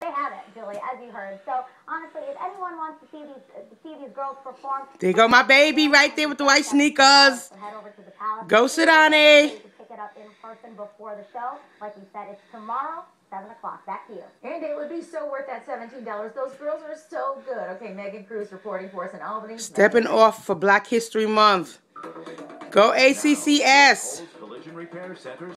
They have it, Julie, as you heard. So honestly, if anyone wants to see these to see these girls perform, there go my baby right there with the white sneakers. Head over to the palace. Go sit on it. You can pick it up in person before the show. Like we said, it's tomorrow, seven o'clock. Back to you. And it would be so worth that $17. Those girls are so good. Okay, Megan Cruz reporting for us in Albany. Stepping Megan. off for Black History Month. Go ACCS. Collision Repair Centers.